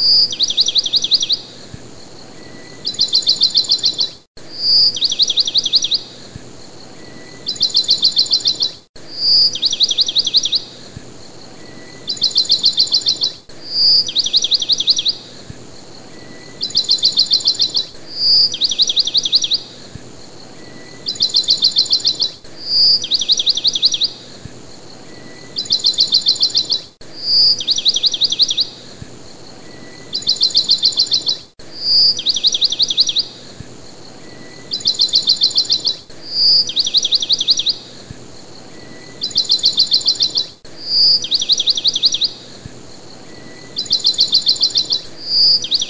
you you